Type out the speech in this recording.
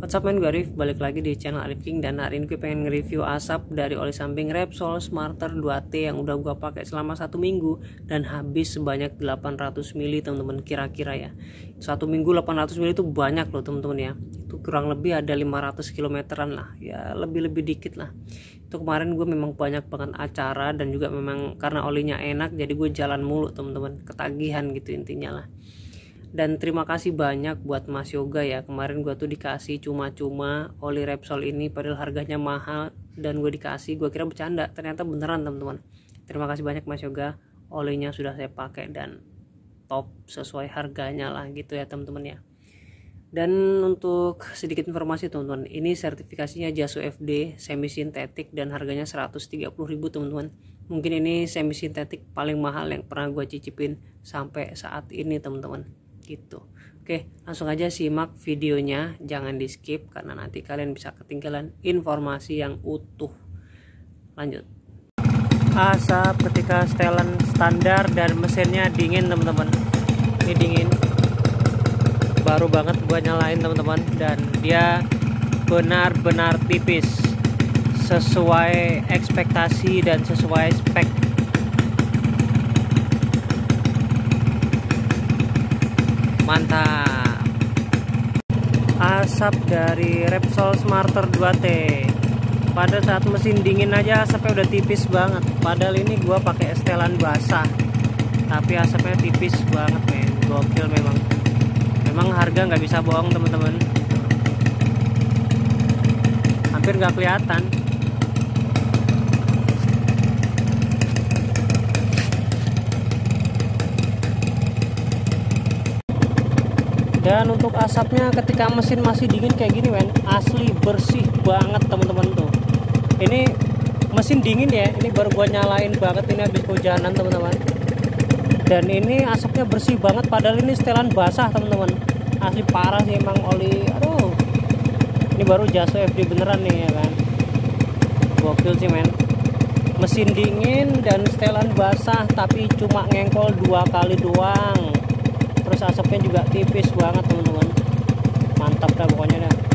What's up man, gue Arif, balik lagi di channel Arif King Dan hari ini gue pengen nge-review asap dari oli samping Repsol Smarter 2T Yang udah gue pakai selama satu minggu Dan habis sebanyak 800 mili teman-teman. Kira-kira ya. Satu minggu 800 mili itu banyak loh teman-teman ya. Itu kurang lebih ada 500 kilometeran lah. Ya lebih-lebih dikit lah. Itu kemarin gue memang banyak banget acara Dan juga memang karena olinya enak Jadi gue jalan mulu teman-teman. Ketagihan gitu intinya lah dan terima kasih banyak buat Mas Yoga ya. Kemarin gue tuh dikasih cuma-cuma oli Repsol ini padahal harganya mahal dan gue dikasih. Gue kira bercanda ternyata beneran teman-teman. Terima kasih banyak Mas Yoga. Olinya sudah saya pakai dan top sesuai harganya lah gitu ya teman-teman ya. Dan untuk sedikit informasi teman-teman ini sertifikasinya Jaso FD semi sintetik dan harganya 130.000 teman-teman. Mungkin ini semi sintetik paling mahal yang pernah gue cicipin sampai saat ini teman-teman gitu. Oke langsung aja simak videonya. Jangan di skip karena nanti kalian bisa ketinggalan informasi yang utuh. Lanjut. Asap ketika setelan standar dan mesinnya dingin teman-teman. Ini dingin. Baru banget gua nyalain teman-teman. Dan dia benar-benar tipis. Sesuai ekspektasi dan sesuai spek mantap. Asap dari Repsol Smarter 2T. Pada saat mesin dingin aja asapnya udah tipis banget. Padahal ini gua pakai estelan basah. Tapi asapnya tipis banget men. Gokil memang. Memang harga nggak bisa bohong teman-teman. Hampir nggak kelihatan dan untuk asapnya ketika mesin masih dingin kayak gini men asli bersih banget teman-teman tuh. Ini mesin dingin ya ini baru gua nyalain banget ini habis hujanan teman-teman. Dan ini asapnya bersih banget padahal ini setelan basah teman-teman. Asli parah sih emang oli. Aduh. Ini baru jaso FD beneran nih ya kan gokil sih men. Mesin dingin dan setelan basah tapi cuma ngengkol dua kali doang asapnya juga tipis banget teman-teman. Mantap dah pokoknya dah